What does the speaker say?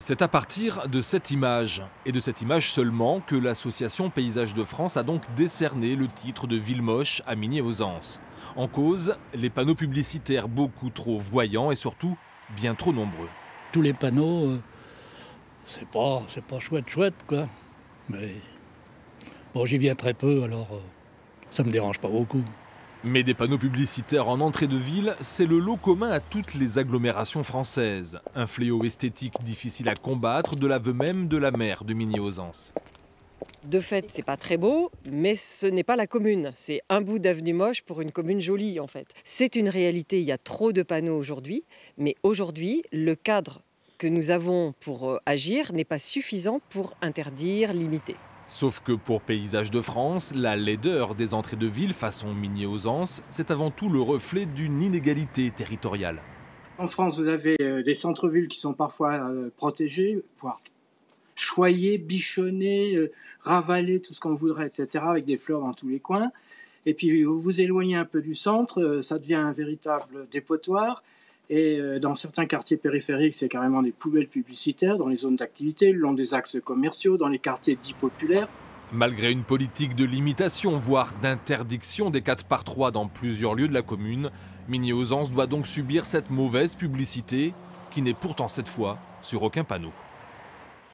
C'est à partir de cette image, et de cette image seulement, que l'association Paysages de France a donc décerné le titre de ville moche à Migné-aux-Anses. En cause, les panneaux publicitaires beaucoup trop voyants et surtout bien trop nombreux. Tous les panneaux, euh, c'est pas, c'est pas chouette, chouette, quoi. Mais bon, j'y viens très peu, alors euh, ça me dérange pas beaucoup. Mais des panneaux publicitaires en entrée de ville, c'est le lot commun à toutes les agglomérations françaises. Un fléau esthétique difficile à combattre de l'aveu même de la maire de Migné-aux-Anses. De fait, c'est pas très beau, mais ce n'est pas la commune. C'est un bout d'avenue moche pour une commune jolie, en fait. C'est une réalité, il y a trop de panneaux aujourd'hui, mais aujourd'hui, le cadre que nous avons pour euh, agir n'est pas suffisant pour interdire, limiter. Sauf que pour Paysages de France, la laideur des entrées de ville façon Migné-aux-Anses, c'est avant tout le reflet d'une inégalité territoriale. En France, vous avez euh, des centres-villes qui sont parfois euh, protégés, voire choyés, bichonnés, euh, ravalés, tout ce qu'on voudrait, etc., avec des fleurs dans tous les coins. Et puis vous vous éloignez un peu du centre, ça devient un véritable dépotoir. Et dans certains quartiers périphériques, c'est carrément des poubelles publicitaires dans les zones d'activité, le long des axes commerciaux, dans les quartiers dits populaires. Malgré une politique de limitation, voire d'interdiction des 4 par 3 dans plusieurs lieux de la commune, Migné-aux-Anses doit donc subir cette mauvaise publicité qui n'est pourtant cette fois sur aucun panneau.